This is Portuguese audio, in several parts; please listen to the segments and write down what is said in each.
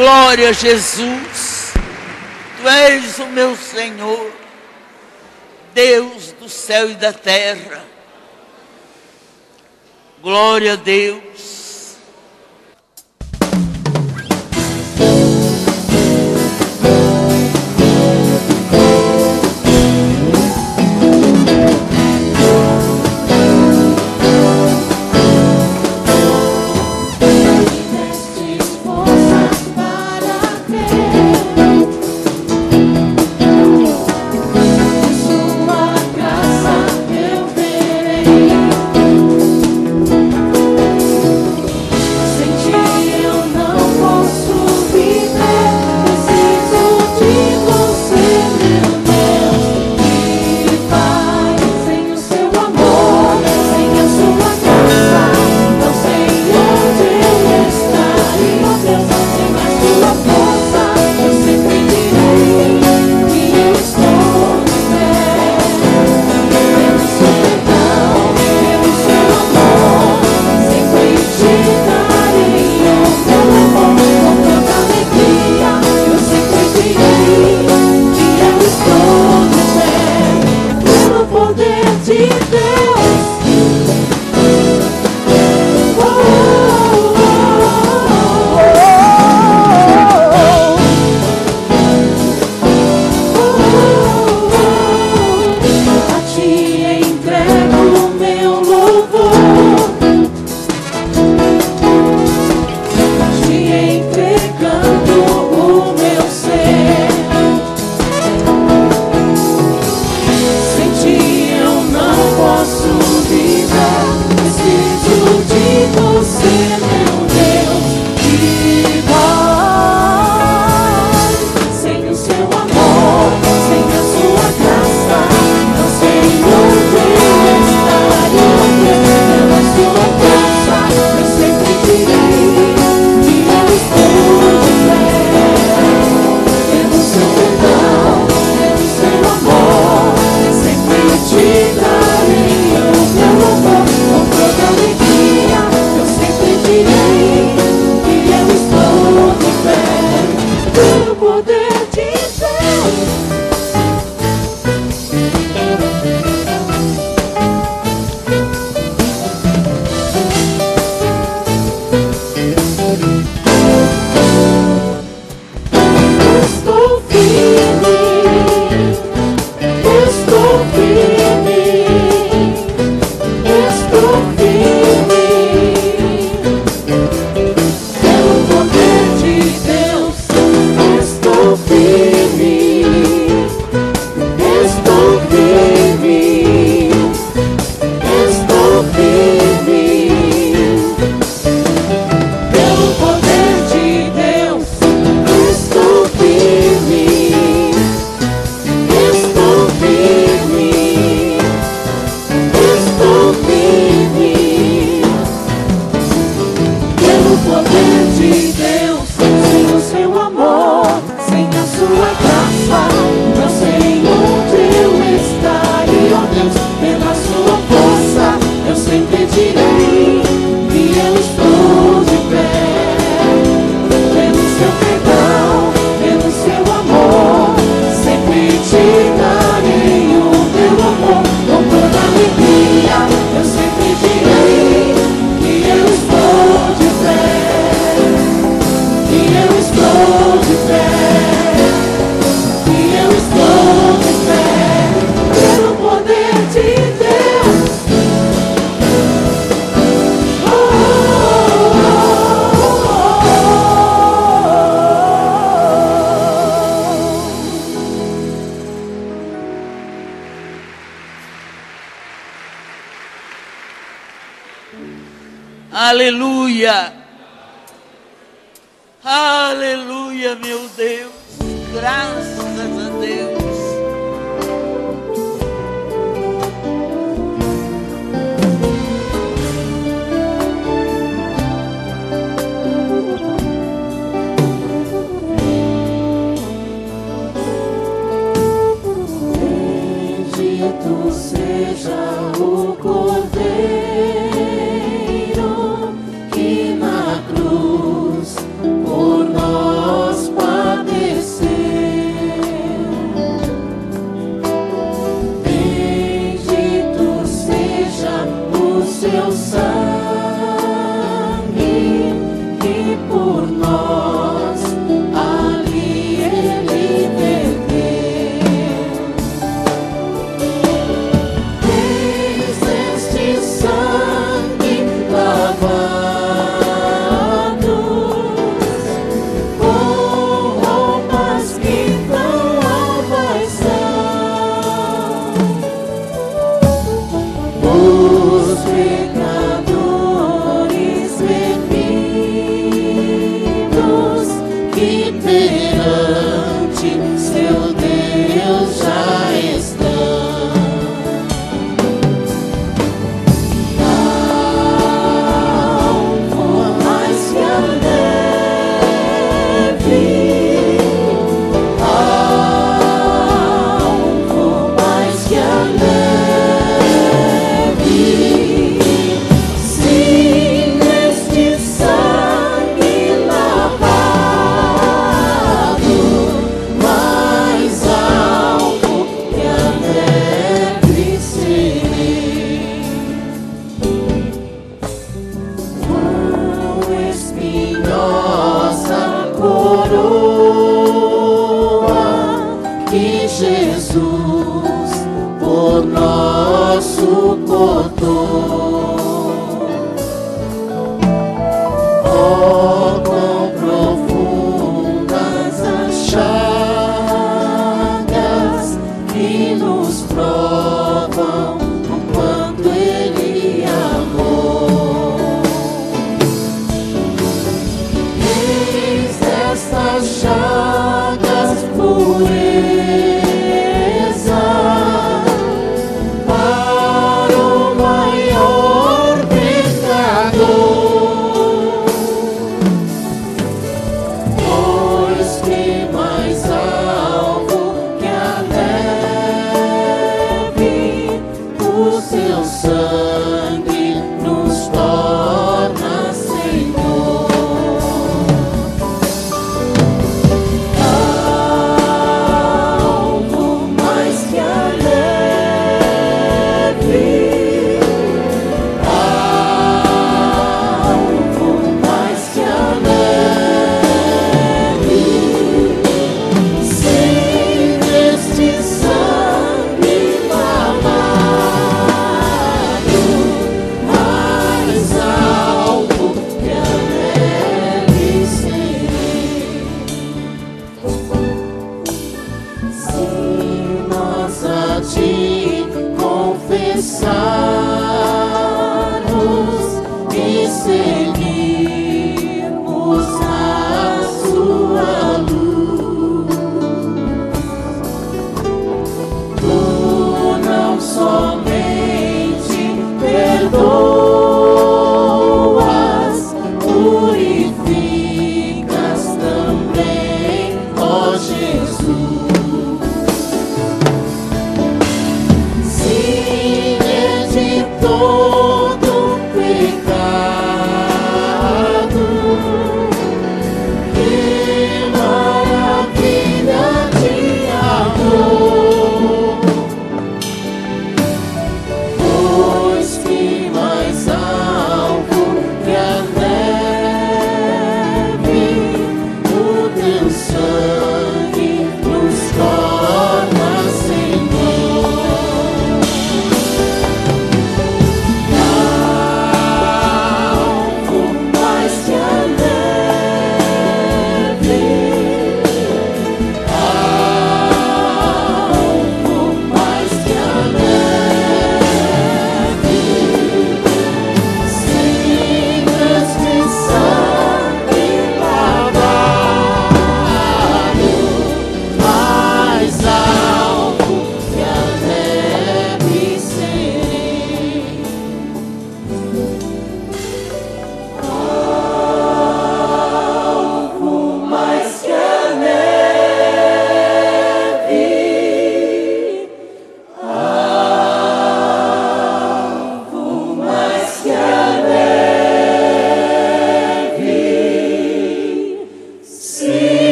Glória a Jesus. Tu és o meu Senhor, Deus do céu e da terra. Glória a Deus.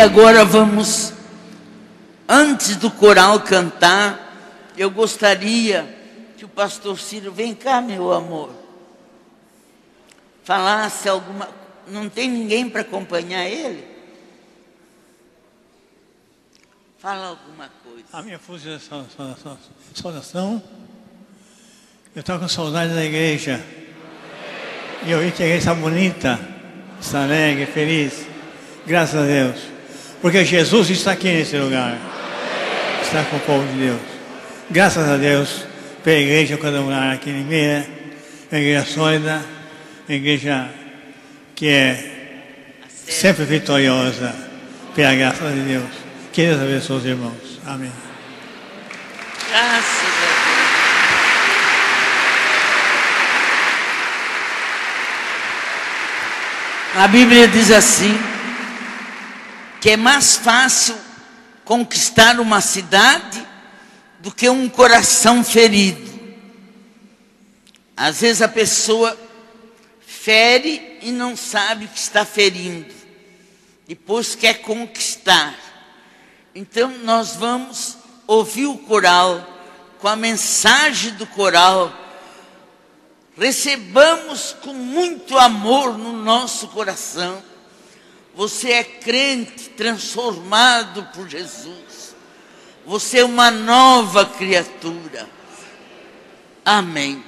E agora vamos, antes do coral cantar, eu gostaria que o pastor Ciro, vem cá, meu amor, falasse alguma. Não tem ninguém para acompanhar ele? Fala alguma coisa. A minha saudação. Eu estou com saudade da igreja. E eu vi que a igreja está bonita, está alegre, feliz. Graças a Deus. Porque Jesus está aqui nesse lugar. Está com o povo de Deus. Graças a Deus pela igreja quadrangular aqui em Limeira. Uma igreja sólida, uma igreja que é sempre vitoriosa pela graça de Deus. Que Deus abençoe os irmãos. Amém. Graças a Deus. A Bíblia diz assim: que é mais fácil conquistar uma cidade do que um coração ferido. Às vezes a pessoa fere e não sabe que está ferindo, depois quer conquistar. Então nós vamos ouvir o coral com a mensagem do coral. Recebamos com muito amor no nosso coração. Você é crente transformado por Jesus. Você é uma nova criatura. Amém.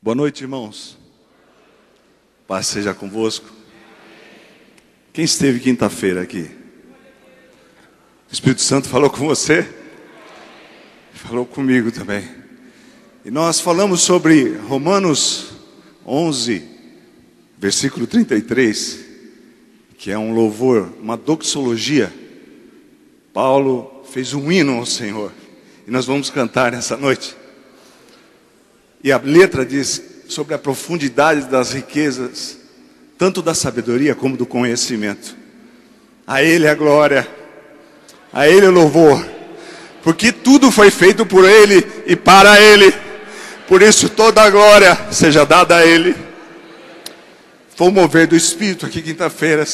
Boa noite, irmãos. Paz seja convosco. Quem esteve quinta-feira aqui? O Espírito Santo falou com você? Falou comigo também. E nós falamos sobre Romanos 11, versículo 33, que é um louvor, uma doxologia. Paulo fez um hino ao Senhor. E nós vamos cantar nessa noite. E a letra diz sobre a profundidade das riquezas, tanto da sabedoria como do conhecimento. A Ele a glória, a Ele o louvor, porque tudo foi feito por Ele e para Ele. Por isso toda a glória seja dada a Ele. O mover do Espírito aqui quinta-feira.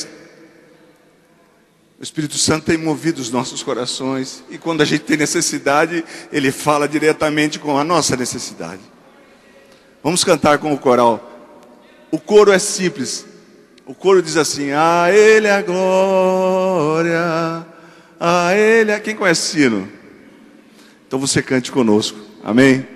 O Espírito Santo tem movido os nossos corações e quando a gente tem necessidade, Ele fala diretamente com a nossa necessidade. Vamos cantar com o coral. O coro é simples. O coro diz assim: A Ele a glória, a Ele a. Quem conhece sino? Então você cante conosco. Amém?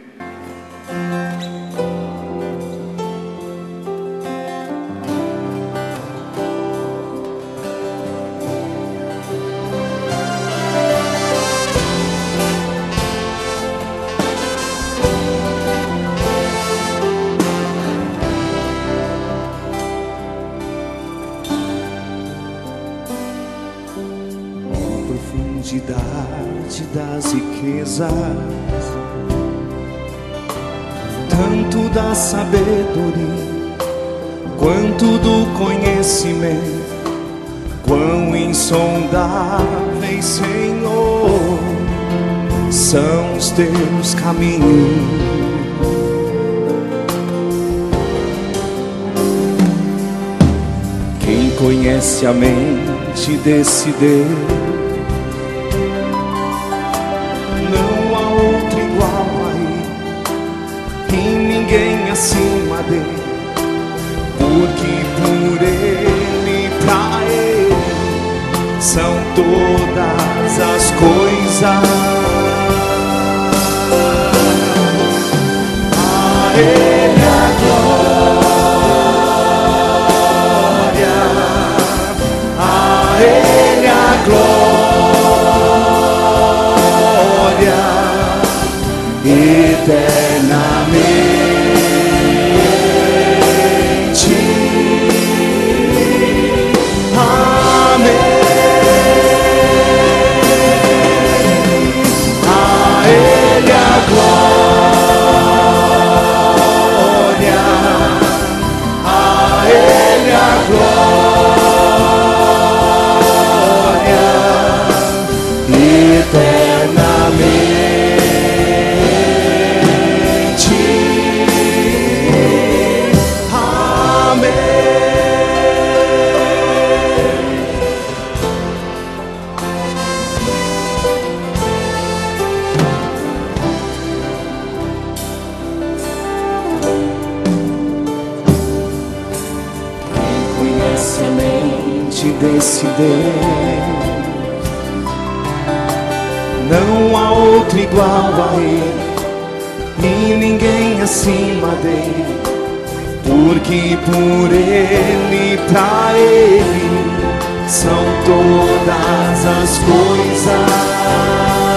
Conhece a mente desse Deus? Não há outro igual a ele, e ninguém acima dele, porque por ele e pra ele são todas as coisas. A ele glória eternamente. Desse Deus. Não há outro igual a Ele, e ninguém acima dele, porque por Ele, pra Ele, são todas as coisas.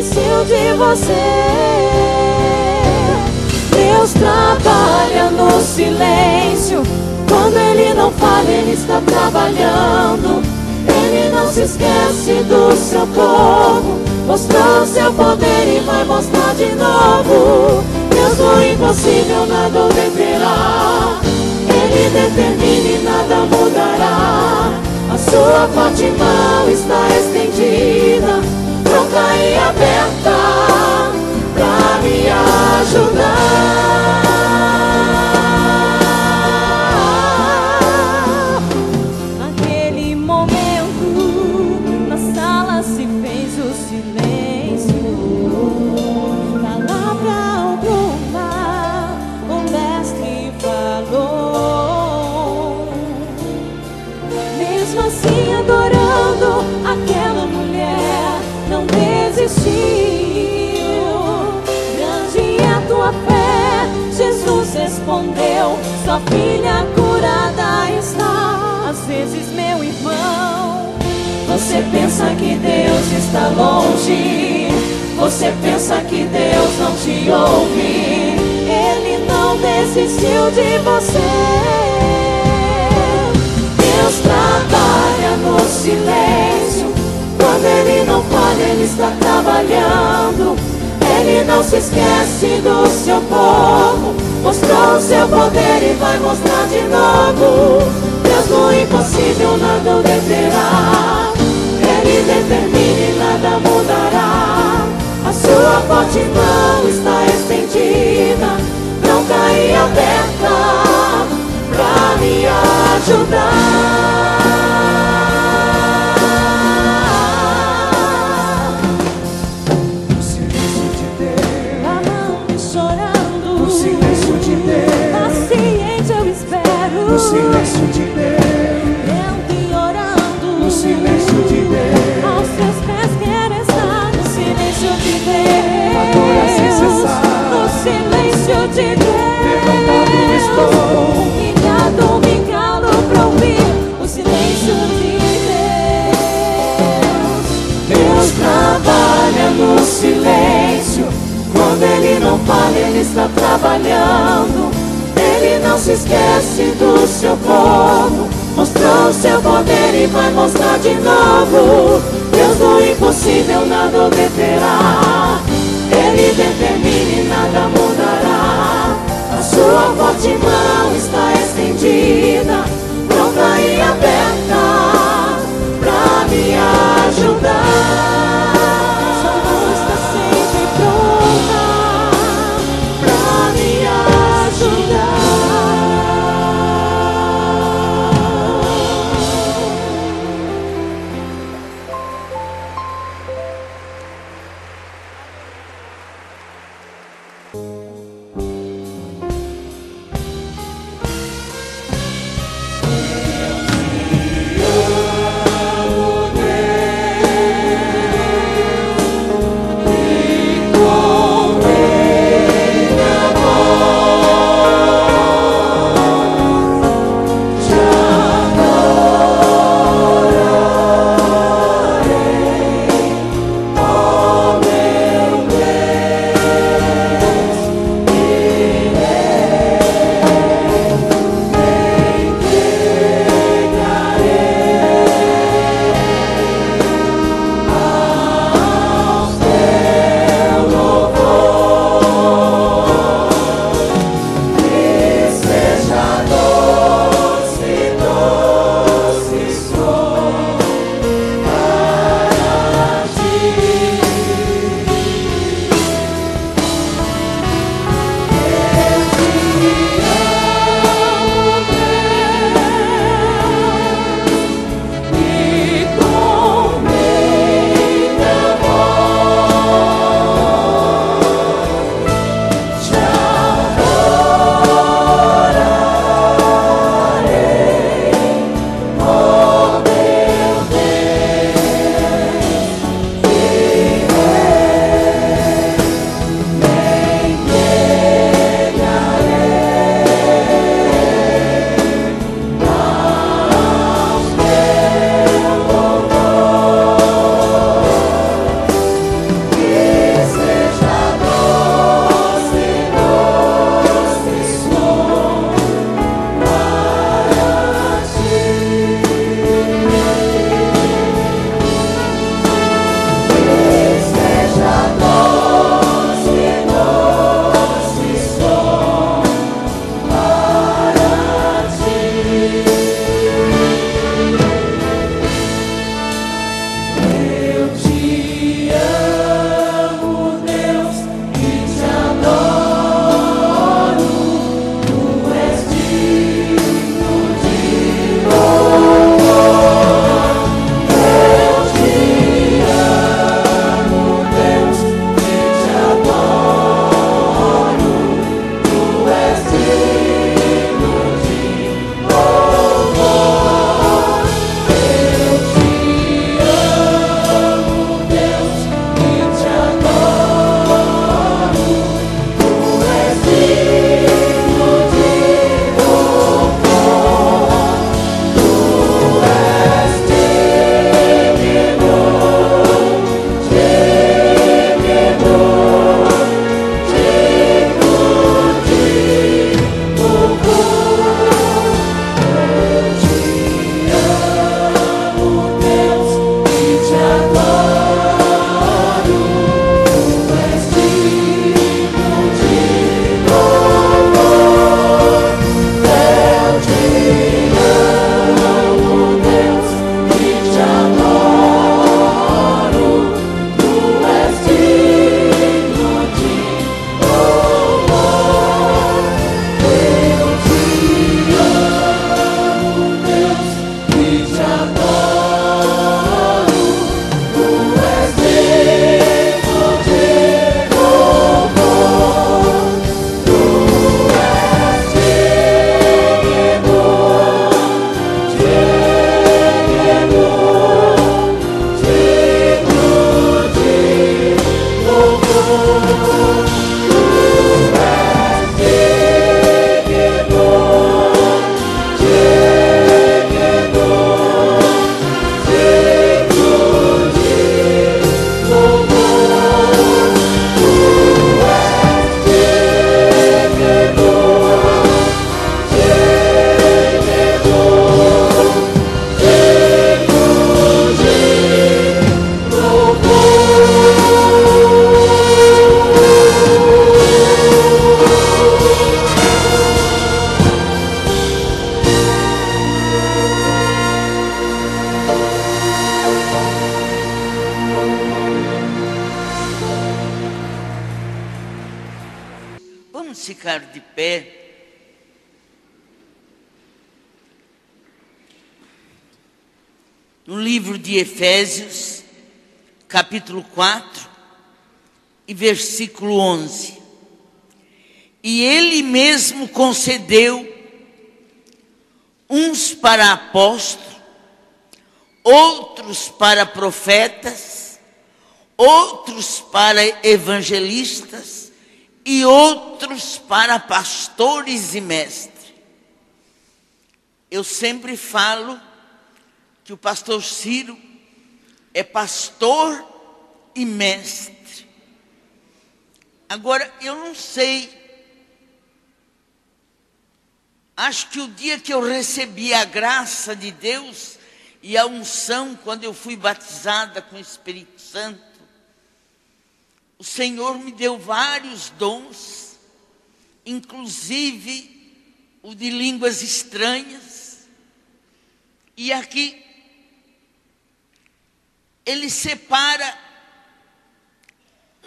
Desistiu de você. Deus trabalha no silêncio. Quando Ele não fala, Ele está trabalhando. Ele não se esquece do seu povo. Mostrou seu poder e vai mostrar de novo. Deus do impossível nada o deterá. Ele determina e nada mudará. A sua forte mão está estendida, pronta e aberta pra me ajudar. Você pensa que Deus está longe. Você pensa que Deus não te ouve. Ele não desistiu de você. Deus trabalha no silêncio. Quando Ele não fala, Ele está trabalhando. Ele não se esquece do seu povo. Mostrou seu poder e vai mostrar de novo. Deus no impossível nada o deterá. Ele determina e nada mudará. A sua forte mão não fala, ele está trabalhando. Ele não se esquece do seu povo. Mostrou seu poder e vai mostrar de novo. Deus do impossível nada deterá. Ele determina e nada mudará. A sua forte mão está estendida, versículo 11. E ele mesmo concedeu uns para apóstolos, outros para profetas, outros para evangelistas e outros para pastores e mestres. Eu sempre falo que o pastor Ciro é pastor e mestre. Agora, eu não sei. Acho que o dia que eu recebi a graça de Deus e a unção, quando eu fui batizada com o Espírito Santo, o Senhor me deu vários dons, inclusive o de línguas estranhas. E aqui ele separa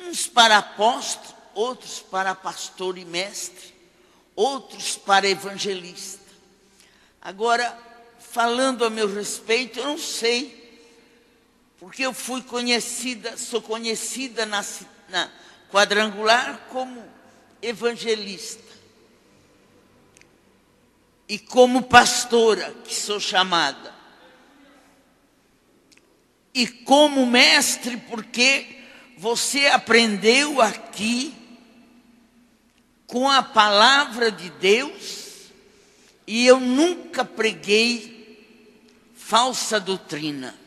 uns para apóstolo, outros para pastor e mestre, outros para evangelista. Agora, falando a meu respeito, eu não sei, porque eu fui conhecida, sou conhecida na, na quadrangular como evangelista. E como pastora, que sou chamada e como mestre, porque você aprendeu aqui com a palavra de Deus e eu nunca preguei falsa doutrina.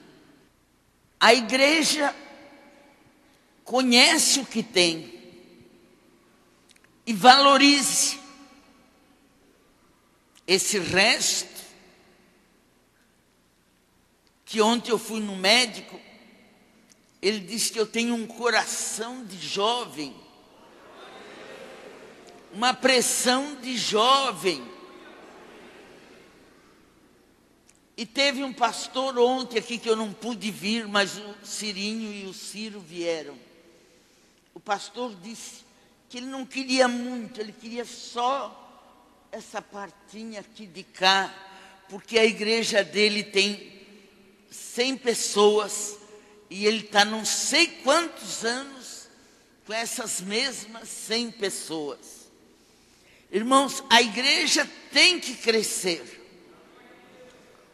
A igreja conhece o que tem e valorize esse resto que ontem eu fui no médico, ele disse que eu tenho um coração de jovem, uma pressão de jovem. E teve um pastor ontem aqui que eu não pude vir, mas o Cirinho e o Ciro vieram. O pastor disse que ele não queria muito, ele queria só essa partinha aqui de cá, porque a igreja dele tem 100 pessoas e ele está não sei quantos anos com essas mesmas 100 pessoas. Irmãos, a igreja tem que crescer.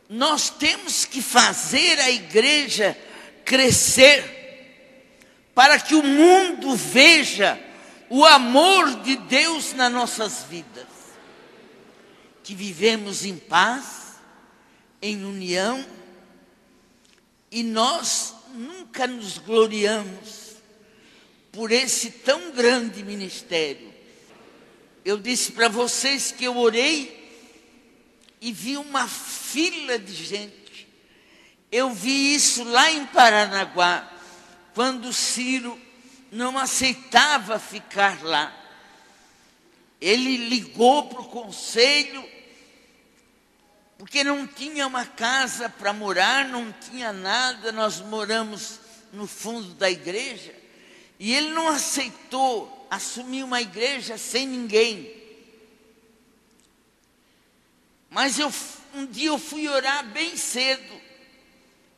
Nós temos que fazer a igreja crescer para que o mundo veja o amor de Deus nas nossas vidas. Que vivemos em paz, em união, e nós nunca nos gloriamos por esse tão grande ministério. Eu disse para vocês que eu orei e vi uma fila de gente. Eu vi isso lá em Paranaguá, quando Ciro não aceitava ficar lá. Ele ligou para o conselho porque não tinha uma casa para morar, não tinha nada, nós moramos no fundo da igreja, e ele não aceitou assumir uma igreja sem ninguém. Mas eu, um dia eu fui orar bem cedo,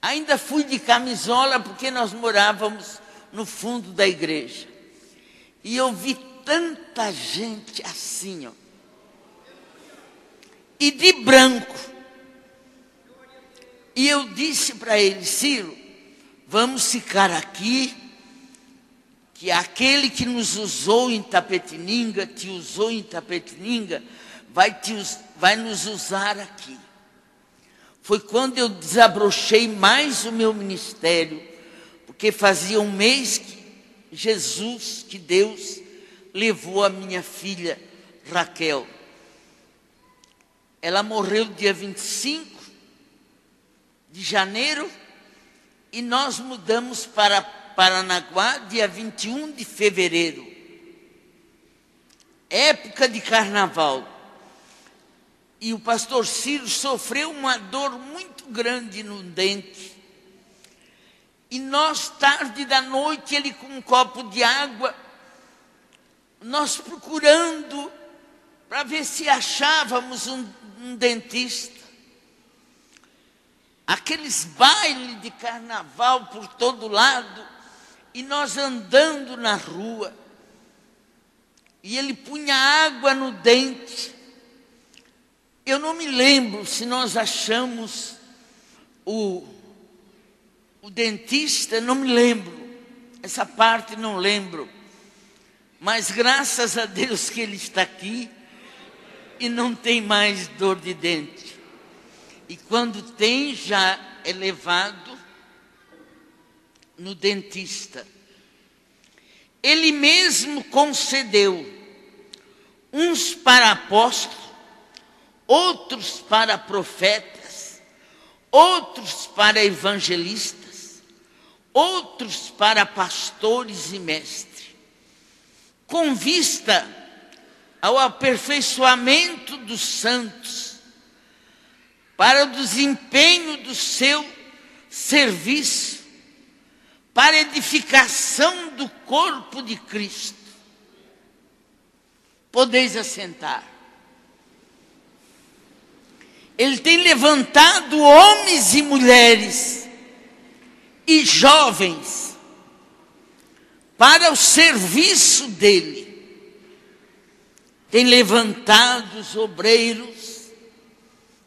ainda fui de camisola, porque nós morávamos no fundo da igreja, e eu vi tanta gente assim, ó, e de branco. E eu disse para ele, Ciro, vamos ficar aqui, que aquele que nos usou em Tapetininga, te usou em Tapetininga, vai, te, vai nos usar aqui. Foi quando eu desabrochei mais o meu ministério, porque fazia um mês que Jesus, que Deus levou a minha filha Raquel. Ela morreu dia 25 de janeiro e nós mudamos para Paranaguá dia 21 de fevereiro. Época de carnaval. E o pastor Ciro sofreu uma dor muito grande no dente. E nós, tarde da noite, ele com um copo de água, nós procurando para ver se achávamos um, um dentista. Aqueles bailes de carnaval por todo lado, e nós andando na rua, e ele punha água no dente. Eu não me lembro se nós achamos o, o dentista, não me lembro. Essa parte não lembro. Mas graças a Deus que ele está aqui e não tem mais dor de dente. E quando tem, já é levado no dentista. Ele mesmo concedeu uns para apóstolos, outros para profetas, outros para evangelistas, outros para pastores e mestres, com vista ao aperfeiçoamento dos santos, para o desempenho do seu serviço, para a edificação do corpo de Cristo. Podeis assentar. Ele tem levantado homens e mulheres e jovens para o serviço dele tem levantado os obreiros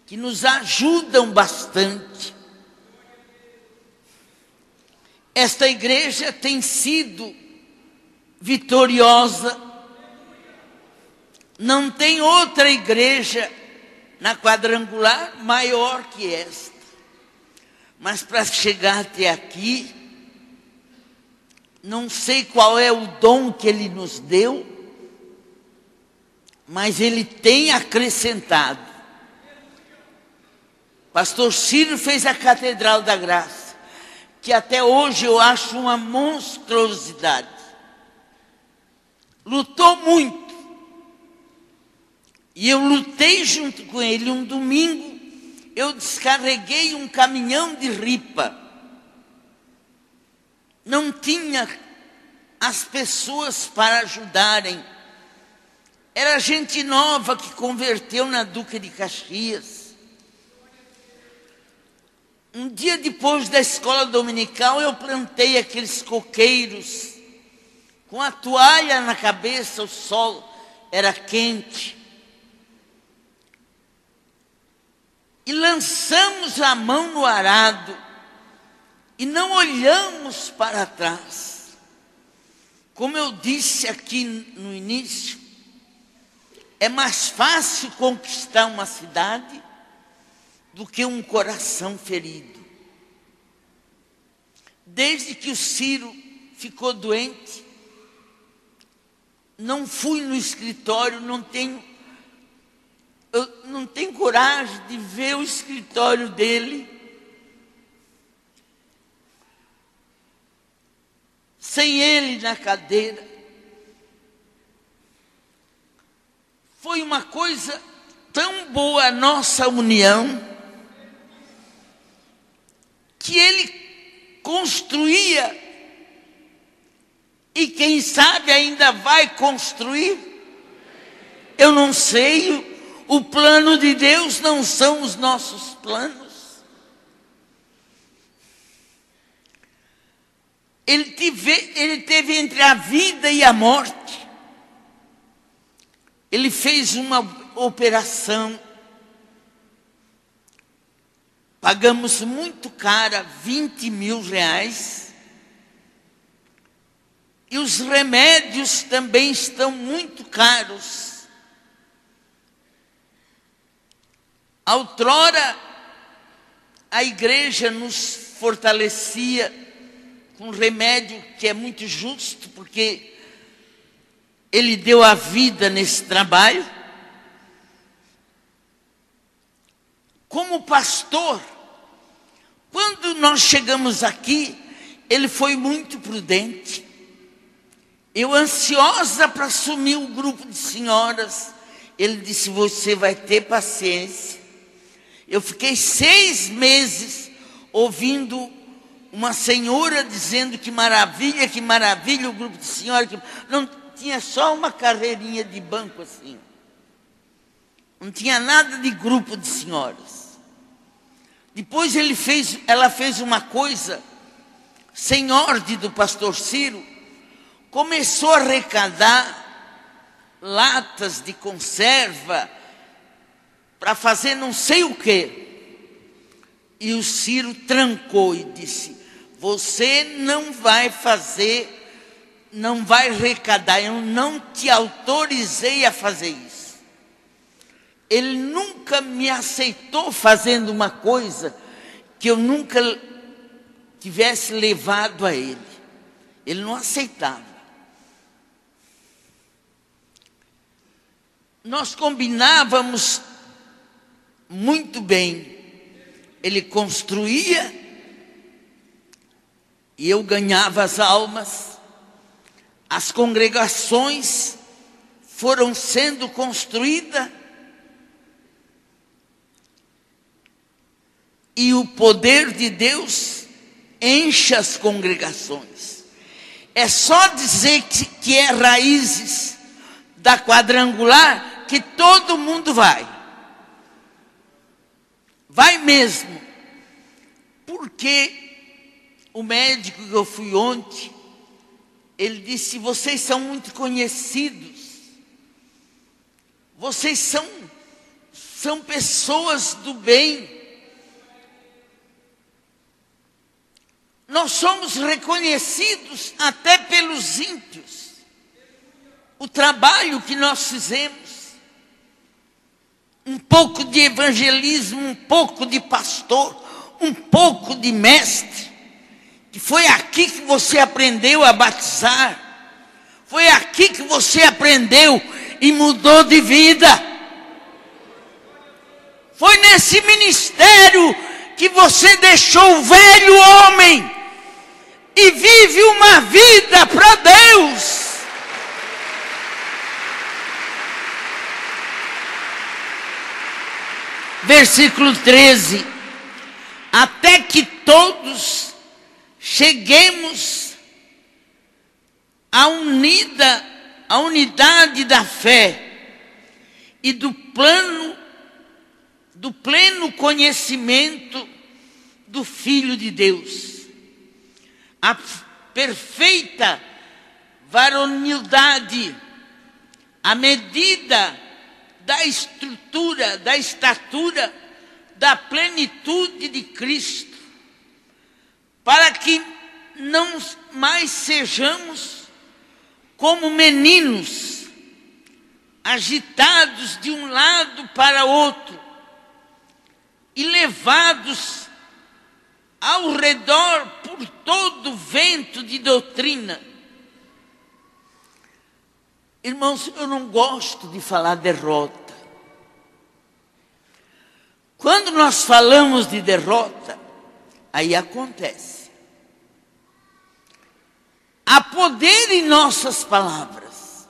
que nos ajudam bastante. Esta igreja tem sido vitoriosa. Não tem outra igreja na quadrangular maior que esta. Mas para chegar até aqui, não sei qual é o dom que ele nos deu mas ele tem acrescentado. Pastor Ciro fez a Catedral da Graça, que até hoje eu acho uma monstruosidade. Lutou muito. E eu lutei junto com ele um domingo, eu descarreguei um caminhão de ripa. Não tinha as pessoas para ajudarem era gente nova que converteu na Duque de Caxias. Um dia depois da escola dominical, eu plantei aqueles coqueiros com a toalha na cabeça, o sol era quente. E lançamos a mão no arado e não olhamos para trás. Como eu disse aqui no início, é mais fácil conquistar uma cidade do que um coração ferido. Desde que o Ciro ficou doente, não fui no escritório, não tenho, eu não tenho coragem de ver o escritório dele. Sem ele na cadeira. Foi uma coisa tão boa a nossa união, que ele construía, e quem sabe ainda vai construir. Eu não sei, o plano de Deus não são os nossos planos. Ele teve, ele teve entre a vida e a morte. Ele fez uma operação, pagamos muito cara, 20 mil reais, e os remédios também estão muito caros. Outrora, a igreja nos fortalecia com remédio que é muito justo, porque ele deu a vida nesse trabalho. Como pastor, quando nós chegamos aqui, ele foi muito prudente. Eu ansiosa para assumir o grupo de senhoras, ele disse: Você vai ter paciência. Eu fiquei seis meses ouvindo uma senhora dizendo que maravilha, que maravilha o grupo de senhoras. Que... Não, tinha só uma carreirinha de banco assim. Não tinha nada de grupo de senhoras. Depois ele fez, ela fez uma coisa, sem ordem do pastor Ciro, começou a arrecadar latas de conserva para fazer não sei o quê. E o Ciro trancou e disse: Você não vai fazer, não vai arrecadar, eu não te autorizei a fazer isso. Ele nunca me aceitou fazendo uma coisa que eu nunca tivesse levado a ele. Ele não aceitava. Nós combinávamos muito bem. Ele construía e eu ganhava as almas. As congregações foram sendo construídas e o poder de Deus enche as congregações. É só dizer que, que é raízes da quadrangular que todo mundo vai. Vai mesmo. Porque o médico que eu fui ontem, ele disse: vocês são muito conhecidos. Vocês são, são pessoas do bem. Nós somos reconhecidos até pelos ímpios. O trabalho que nós fizemos um pouco de evangelismo, um pouco de pastor, um pouco de mestre. Que foi aqui que você aprendeu a batizar. Foi aqui que você aprendeu e mudou de vida. Foi nesse ministério que você deixou o velho homem e vive uma vida para Deus. versículo 13: Até que todos cheguemos à unida, à unidade da fé e do plano do pleno conhecimento do Filho de Deus. A perfeita varonilidade, a medida da estrutura, da estatura, da plenitude de Cristo, para que não mais sejamos como meninos, agitados de um lado para outro e levados ao redor por todo vento de doutrina Irmãos, eu não gosto de falar derrota. Quando nós falamos de derrota, aí acontece. Há poder em nossas palavras.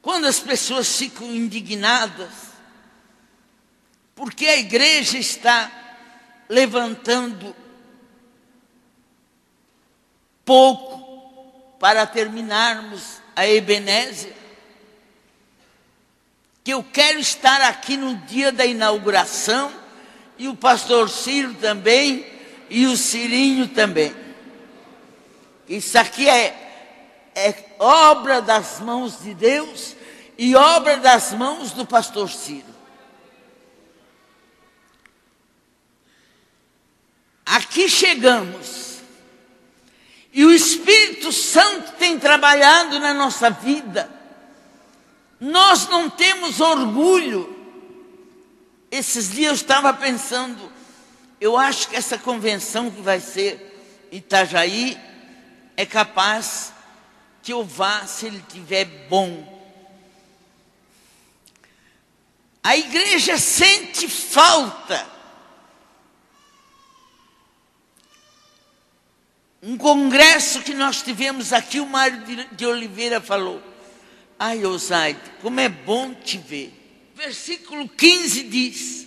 Quando as pessoas ficam indignadas, porque a igreja está levantando pouco para terminarmos a Ebenezer, que eu quero estar aqui no dia da inauguração, e o pastor Ciro também, e o Cirinho também. Isso aqui é, é obra das mãos de Deus e obra das mãos do pastor Ciro. Aqui chegamos e o Espírito Santo tem trabalhado na nossa vida. Nós não temos orgulho. Esses dias eu estava pensando, eu acho que essa convenção que vai ser Itajaí é capaz que eu vá se ele tiver bom. A igreja sente falta Um congresso que nós tivemos aqui, o Mário de Oliveira falou: Ai, Osaide, como é bom te ver. Versículo 15 diz: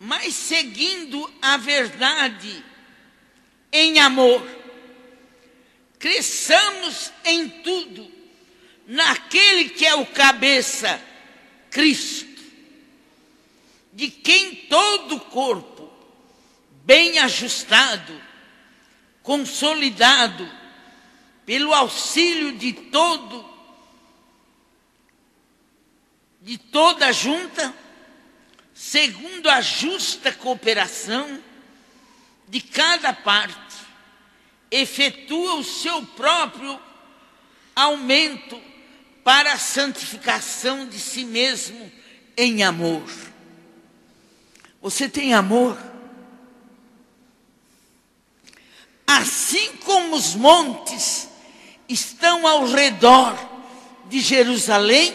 Mas seguindo a verdade em amor, cresçamos em tudo naquele que é o cabeça, Cristo, de quem todo o corpo, bem ajustado, consolidado, pelo auxílio de todo, de toda a junta, segundo a justa cooperação de cada parte, efetua o seu próprio aumento para a santificação de si mesmo em amor. Você tem amor? Assim como os montes estão ao redor de Jerusalém,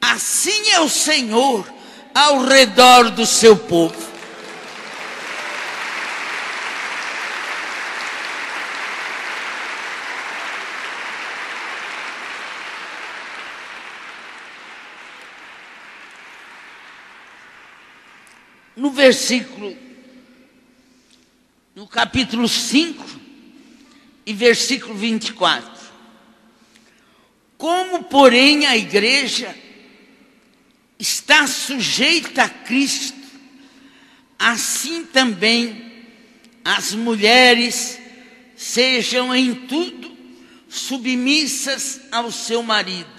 assim é o Senhor ao redor do seu povo. No versículo, no capítulo 5 e versículo 24. Como, porém, a igreja está sujeita a Cristo, assim também as mulheres sejam em tudo submissas ao seu marido.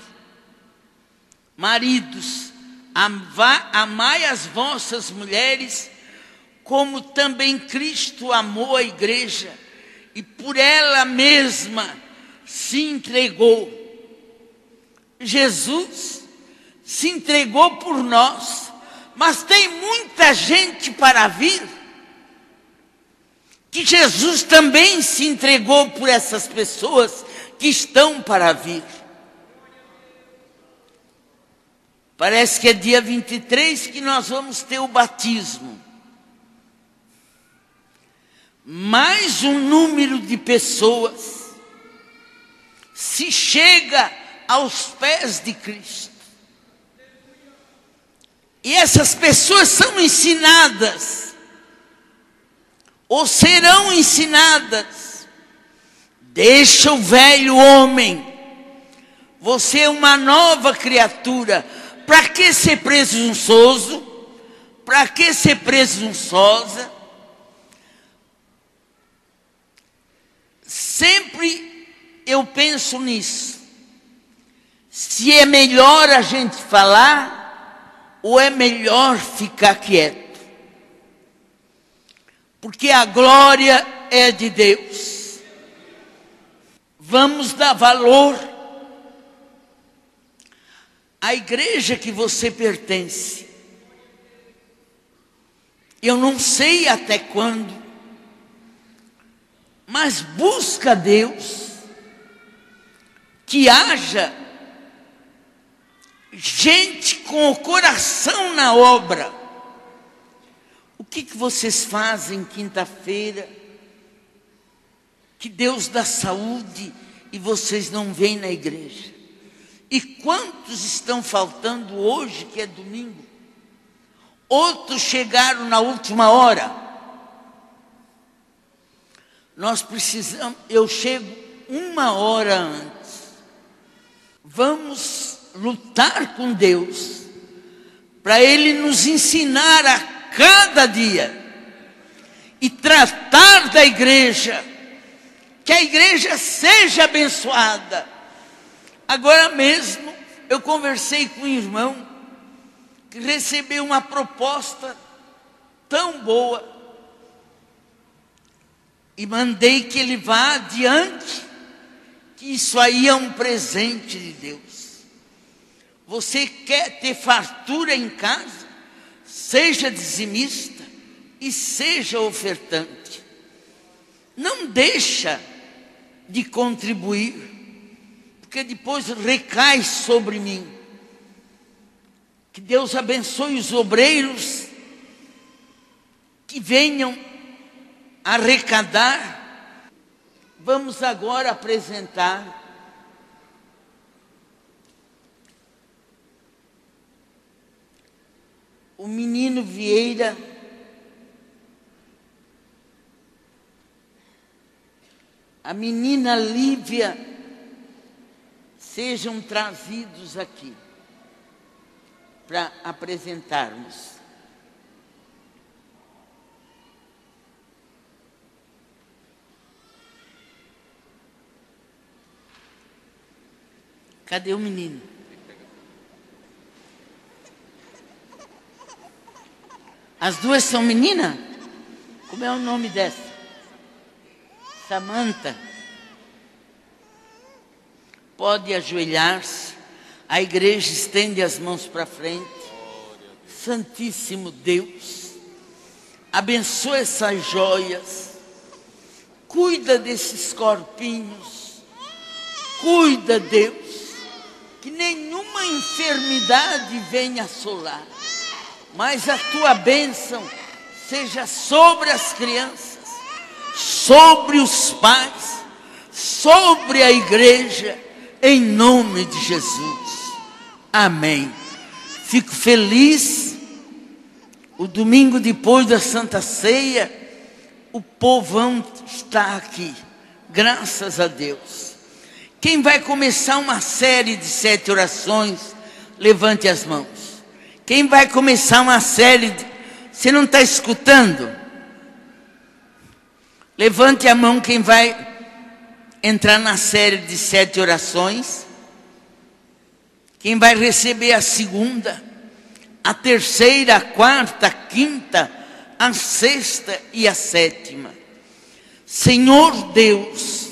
Maridos, amai as vossas mulheres, como também Cristo amou a igreja e por ela mesma se entregou. Jesus se entregou por nós, mas tem muita gente para vir. Que Jesus também se entregou por essas pessoas que estão para vir. Parece que é dia 23 que nós vamos ter o batismo. Mais um número de pessoas se chega aos pés de Cristo. E essas pessoas são ensinadas, ou serão ensinadas. Deixa o velho homem, você é uma nova criatura. Para que ser presunçoso? Para que ser presunçosa? Sempre eu penso nisso. Se é melhor a gente falar ou é melhor ficar quieto? Porque a glória é de Deus. Vamos dar valor à igreja que você pertence. Eu não sei até quando, mas busca Deus que haja gente com o coração na obra. O que, que vocês fazem quinta-feira? Que Deus dá saúde e vocês não vêm na igreja. E quantos estão faltando hoje, que é domingo? Outros chegaram na última hora. Nós precisamos, eu chego uma hora antes. Vamos lutar com Deus para Ele nos ensinar a cada dia e tratar da igreja, que a igreja seja abençoada. Agora mesmo eu conversei com um irmão que recebeu uma proposta tão boa e mandei que ele vá adiante, que isso aí é um presente de Deus. Você quer ter fartura em casa? Seja dizimista e seja ofertante. Não deixa de contribuir, porque depois recai sobre mim. Que Deus abençoe os obreiros que venham arrecadar. Vamos agora apresentar o menino Vieira. a menina Lívia sejam trazidos aqui para apresentarmos. Cadê o menino? As duas são meninas? Como é o nome dessa? Samanta. Pode ajoelhar-se. A igreja estende as mãos para frente. Santíssimo Deus, abençoa essas joias. Cuida desses corpinhos. Cuida, Deus, que nenhuma enfermidade venha assolar, mas a tua bênção seja sobre as crianças, sobre os pais, sobre a igreja, em nome de Jesus. Amém. Fico feliz. O domingo depois da Santa Ceia, o povão está aqui. Graças a Deus. Quem vai começar uma série de sete orações, levante as mãos. Quem vai começar uma série de. Você não está escutando? Levante a mão quem vai entrar na série de sete orações. Quem vai receber a segunda, a terceira, a quarta, a quinta, a sexta e a sétima. Senhor Deus,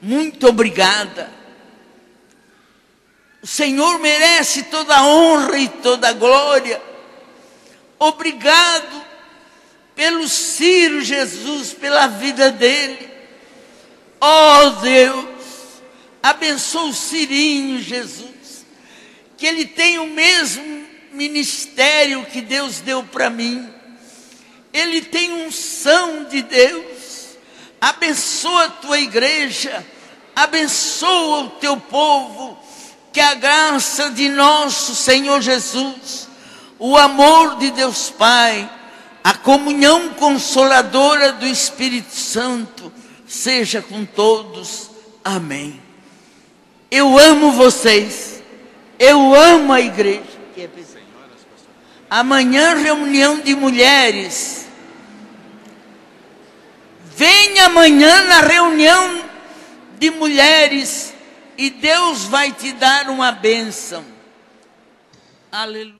muito obrigada. O Senhor merece toda a honra e toda a glória. Obrigado pelo Ciro Jesus, pela vida dele. Oh Deus, abençoa o Cirinho Jesus, que ele tem o mesmo ministério que Deus deu para mim. Ele tem unção de Deus. Abençoa a tua igreja, abençoa o teu povo, que a graça de nosso Senhor Jesus, o amor de Deus Pai, a comunhão consoladora do Espírito Santo, seja com todos. Amém. Eu amo vocês. Eu amo a igreja. Amanhã, reunião de mulheres. Venha amanhã na reunião de mulheres e Deus vai te dar uma bênção. Aleluia.